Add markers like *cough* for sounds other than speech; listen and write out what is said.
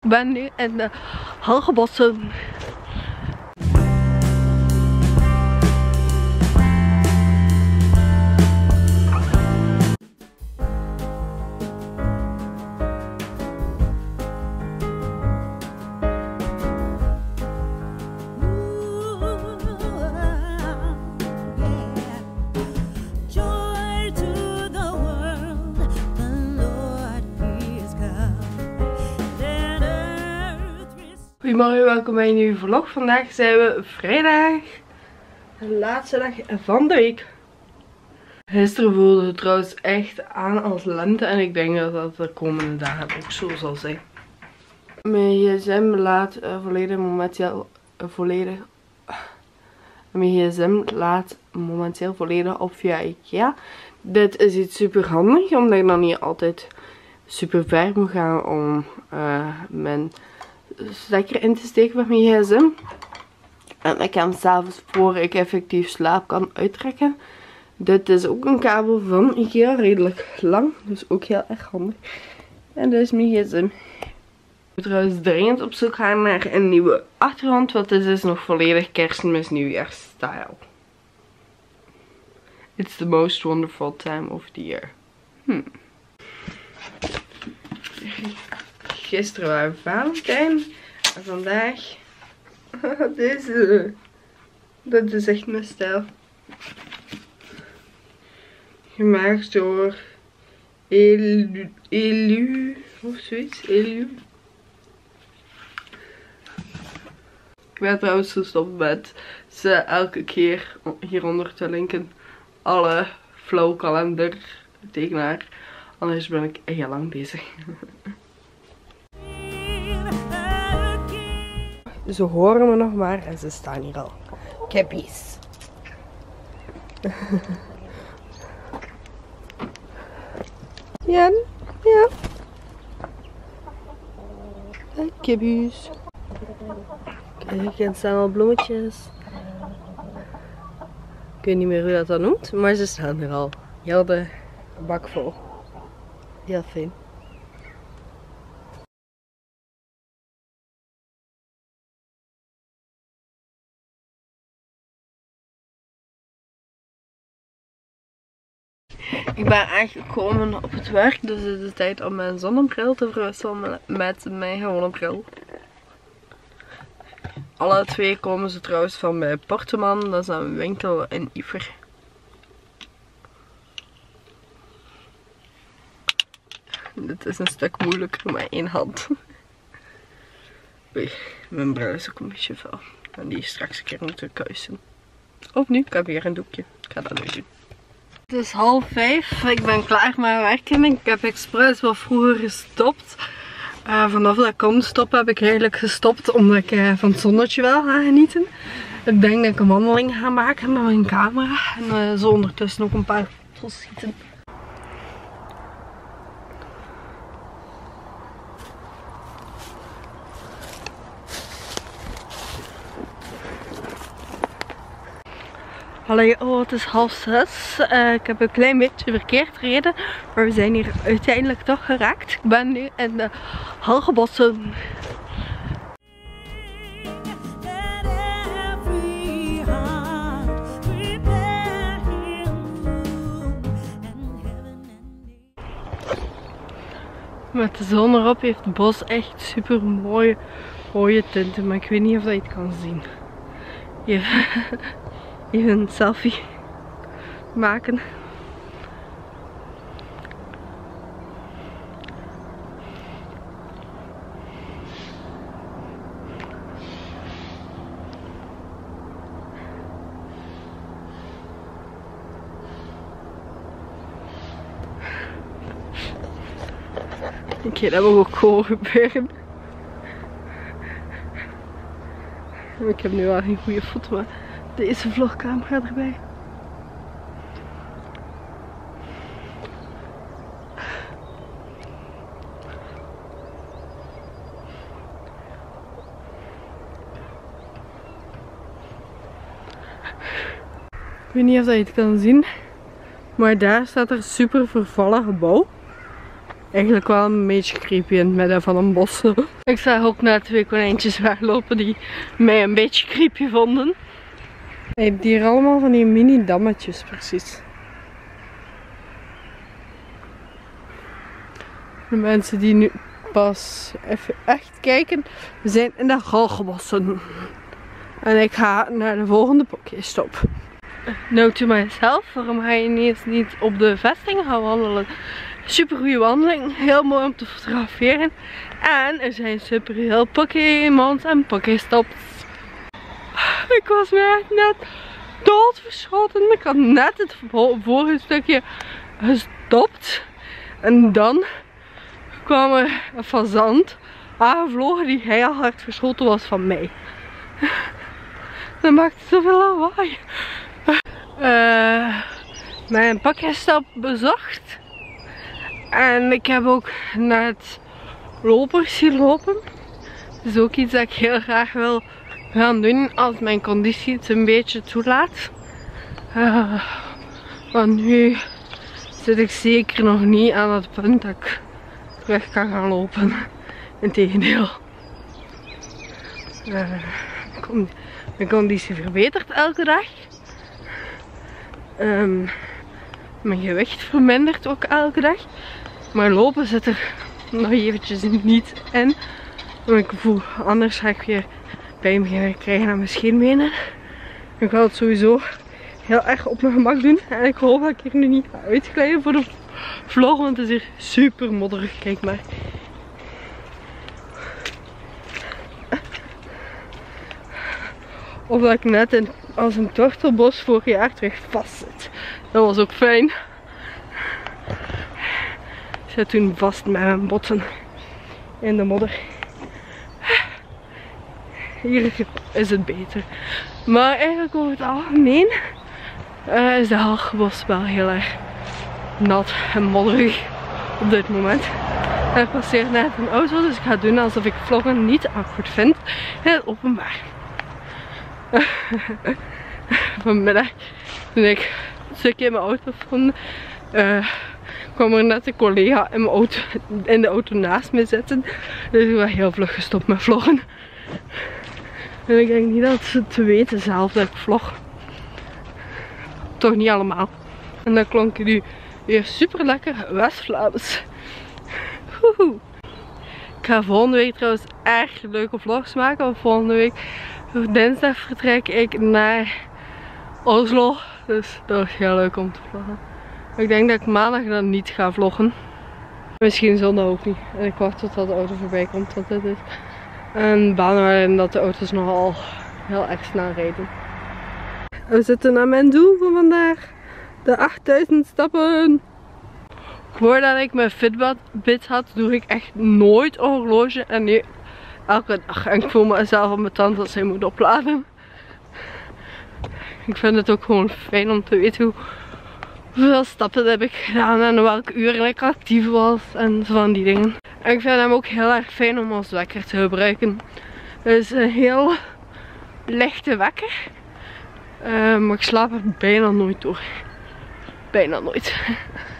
Ik ben nu in de Hagebossen. Goedemorgen, welkom bij een nieuwe vlog. Vandaag zijn we vrijdag. De laatste dag van de week. Gisteren voelde het trouwens echt aan als lente. En ik denk dat dat de komende dagen ook zo zal zijn. Mijn gsm laat eh, volledig momenteel eh, volledig. Mijn gsm laat momenteel volledig op via IKEA. Dit is iets super handig, omdat ik dan niet altijd super ver moet gaan om eh, mijn stekker in te steken met mijn gsm. En ik kan s'avonds voor ik effectief slaap kan uittrekken. Dit is ook een kabel van IKEA, redelijk lang, dus ook heel erg handig. En is mijn gsm. Ik moet trouwens dringend op zoek gaan naar een nieuwe achtergrond, want dit is nog volledig kerstmis nieuwjaarsstyle. It's the most wonderful time of the year. Hmm. Gisteren waren Valentijn. En vandaag *laughs* deze. Dat is echt mijn stijl. Gemaakt door Elu, Elu of zoiets. Elu. Ik ben trouwens gestopt met ze elke keer hieronder te linken. Alle flow kalender tekenaar. Anders ben ik heel lang bezig. *laughs* Ze horen me nog maar en ze staan hier al. Kippies. Jan, *laughs* ja. En kippies. Kijk, er staan al bloemetjes. Ik weet niet meer hoe dat noemt, maar ze staan er al. Heel de bak vol. Heel fijn. Ben aangekomen op het werk, dus het is tijd om mijn zonnebril te verwisselen met mijn gewone bril. Alle twee komen ze trouwens van bij Porteman, dat is een winkel in Iver. Dit is een stuk moeilijker met één hand. Oei, mijn bril is ook een beetje vuil. En die straks een keer moeten kuisen. Of nu, ik heb hier een doekje. Ik ga dat nu doen. Het is half vijf. Ik ben klaar met werken. Ik heb expres wat vroeger gestopt. Eh, vanaf dat ik kon stoppen heb ik eigenlijk gestopt omdat ik eh, van het zonnetje wel ga genieten. Ik denk dat ik een wandeling ga maken met mijn camera. En eh, zo ondertussen ook een paar foto's schieten. Allee, oh, het is half zes. Eh, ik heb een klein beetje verkeerd gereden, maar we zijn hier uiteindelijk toch geraakt. Ik ben nu in de and earth. Met de zon erop heeft het bos echt super mooie rode tinten, maar ik weet niet of dat je het kan zien. *laughs* even een selfie maken. Oké, dat mag ook gewoon gebeuren. Ik heb nu wel geen goede foto, maar deze vlogcamera erbij. Ik weet niet of je het kan zien. Maar daar staat er super vervallen gebouw. eigenlijk wel een beetje creepy in het midden van een bos. *laughs* Ik zag ook net twee konijntjes weglopen die mij een beetje creepy vonden. Je hebt hier allemaal van die mini dammetjes precies. De mensen die nu pas even echt kijken, we zijn in de galgenbossen. En ik ga naar de volgende pokestop. Nou to myself, waarom ga je niet, niet op de vesting gaan wandelen? Super goede wandeling, heel mooi om te fotograferen. En er zijn super heel Pokémons en Pokéstops. Ik was me echt net doodverschoten. Ik had net het vorige stukje gestopt. En dan kwam er een fazant aangevlogen die heel hard verschoten was van mij. Dat maakte zoveel lawaai. Uh, mijn pakjesstap bezocht. En ik heb ook naar het lopers gelopen. Dat is ook iets dat ik heel graag wil gaan doen als mijn conditie het een beetje toelaat. Uh, want nu zit ik zeker nog niet aan het punt dat ik terug kan gaan lopen. Integendeel. Uh, mijn conditie verbetert elke dag. Um, mijn gewicht vermindert ook elke dag. Maar lopen zit er nog eventjes niet in. Ik voel anders ga ik weer pijn beginnen krijgen aan mijn scheenbenen. Ik ga het sowieso heel erg op mijn gemak doen. En ik hoop dat ik hier nu niet ga voor de vlog. Want het is hier super modderig. Kijk maar. Of dat ik net in, als een tortelbos vorig jaar terug vast zit. Dat was ook fijn. Ik zat toen vast met mijn botten in de modder. Hier is het beter. Maar eigenlijk over het algemeen uh, is de Halgebos wel heel erg nat en modderig op dit moment. En er passeert net een auto, dus ik ga doen alsof ik vloggen niet awkward vind in het openbaar. *laughs* Vanmiddag toen ik een stukje in mijn auto vond, uh, kwam er net een collega in, auto, in de auto naast me zitten. Dus ik was heel vlug gestopt met vloggen. En ik denk niet dat ze te weten zelf dat ik vlog. Toch niet allemaal. En dan klonk nu weer super lekker West-Vlaams. Ik ga volgende week trouwens echt leuke vlogs maken. Want volgende week dinsdag vertrek ik naar Oslo. Dus dat is heel leuk om te vloggen. Ik denk dat ik maandag dan niet ga vloggen. Misschien zondag ook niet. En ik wacht tot de auto voorbij komt. Want dit is een baan waarin dat de auto's nogal heel erg snel rijden. We zitten aan mijn doel van vandaag. De 8000 stappen. Voordat ik mijn Fitbit had, doe ik echt nooit horloge. En nu elke dag. En ik voel mezelf op mijn tand als hij moet opladen. Ik vind het ook gewoon fijn om te weten hoe, hoeveel stappen heb ik gedaan en welke uren ik actief was en zo van die dingen. Ik vind hem ook heel erg fijn om als wekker te gebruiken. Het is een heel lichte wekker. Uh, maar ik slaap er bijna nooit door. Bijna nooit. *laughs*